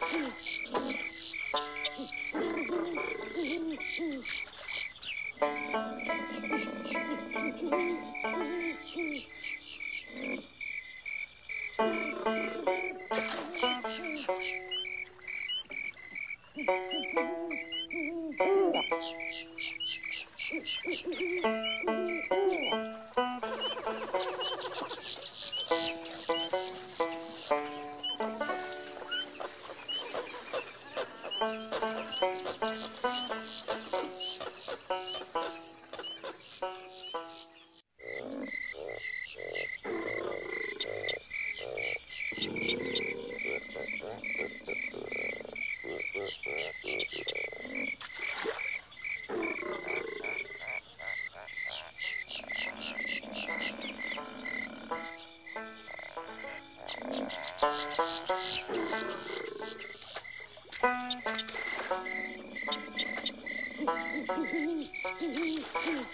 Thank you. Hee hee hee!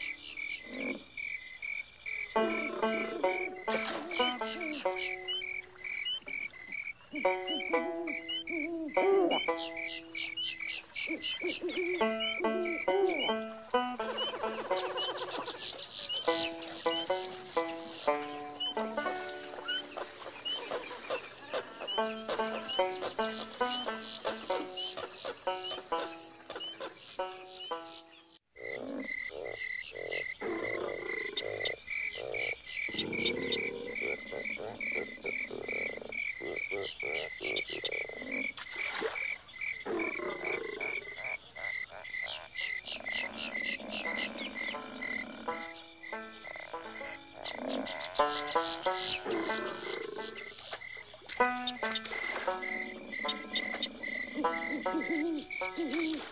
Oh.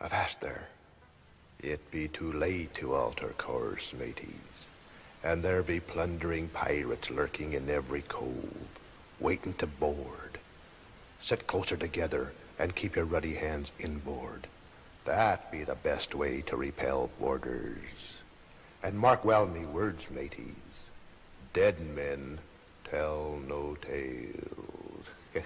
Avast there. It be too late to alter course, mateys. And there be plundering pirates lurking in every cove, waiting to board. Sit closer together and keep your ruddy hands inboard. That be the best way to repel boarders. And mark well me words, mateys. Dead men tell no tales.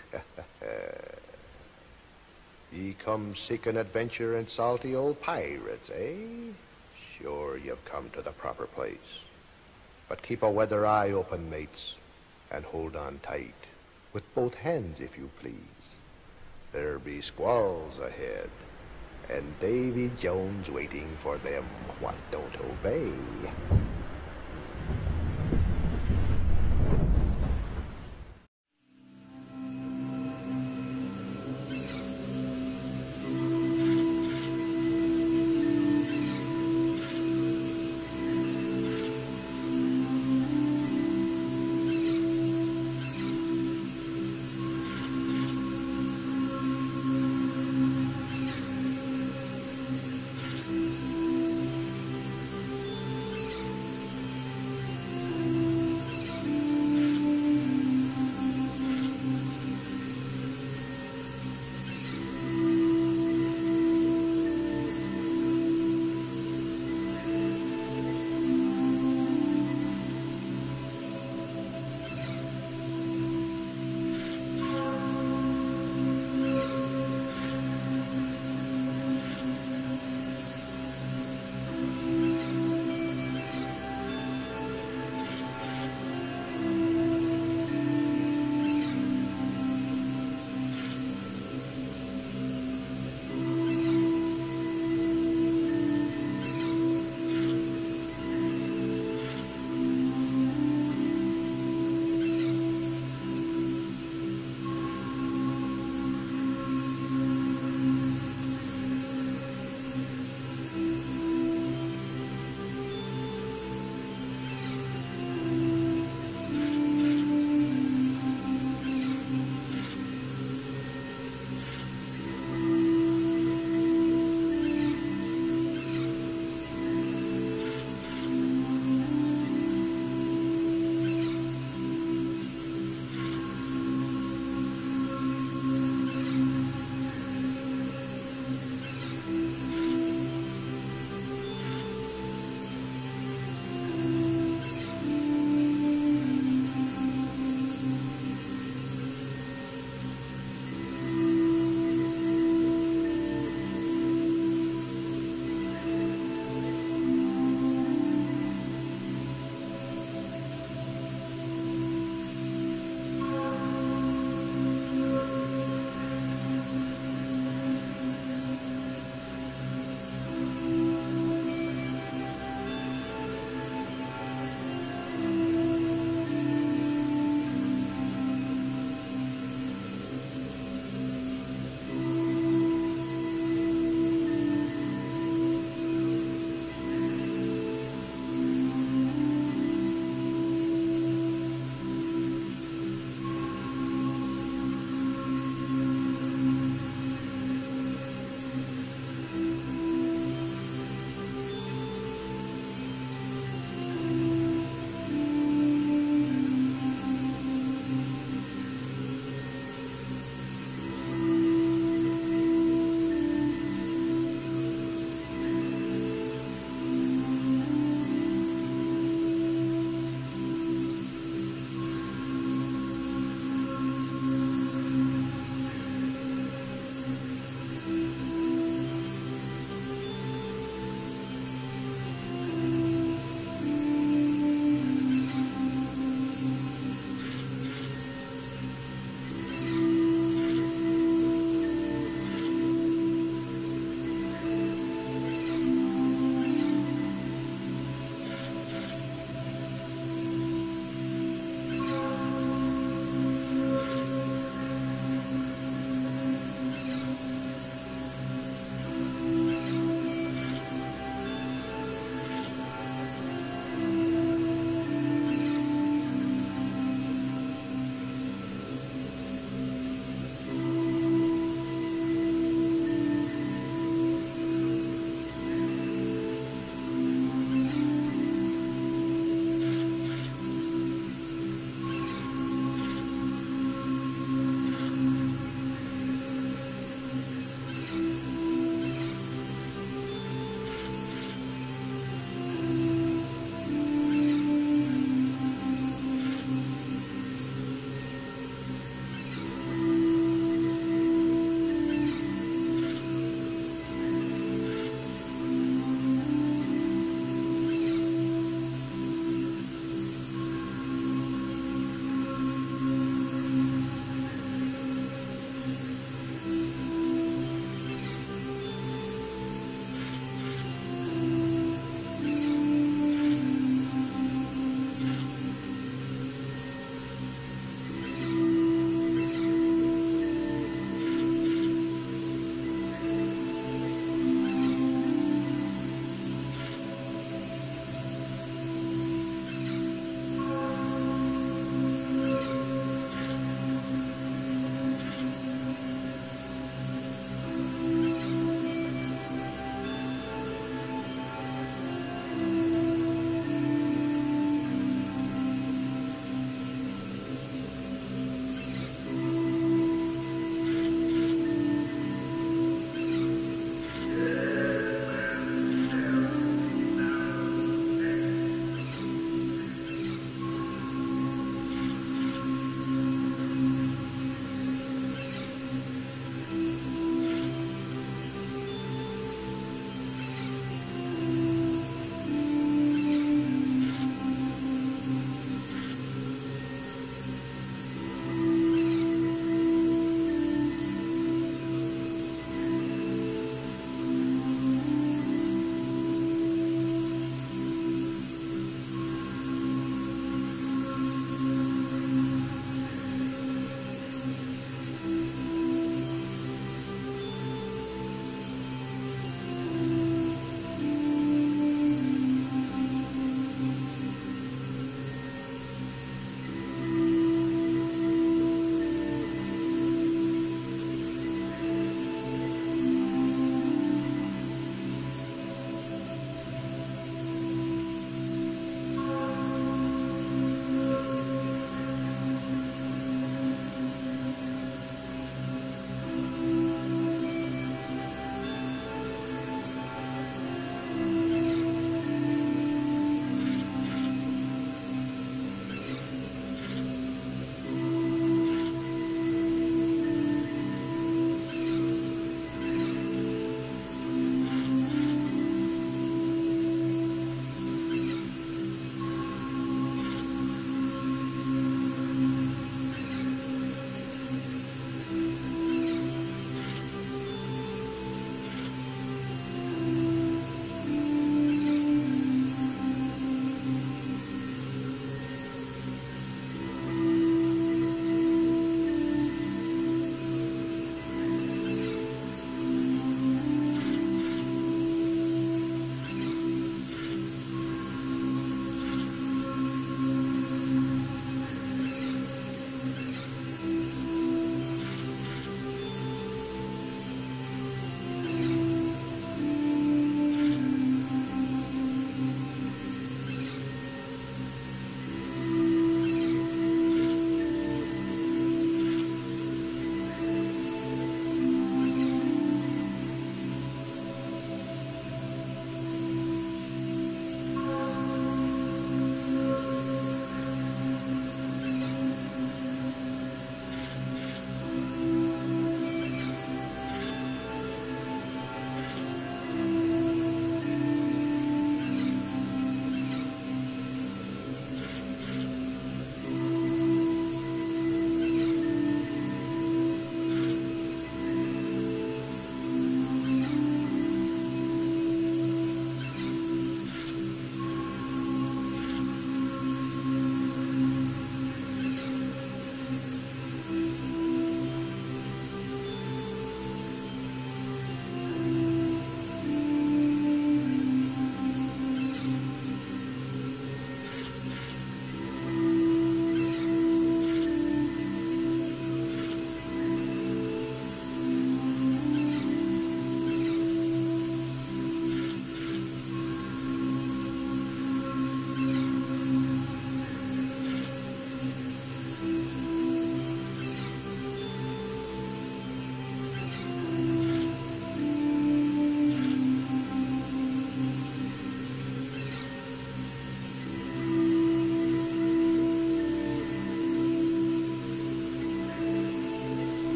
Ye come seeking adventure and salty old pirates, eh? Sure you've come to the proper place. But keep a weather eye open, mates, and hold on tight. With both hands, if you please. There be squalls ahead, and Davy Jones waiting for them what don't obey.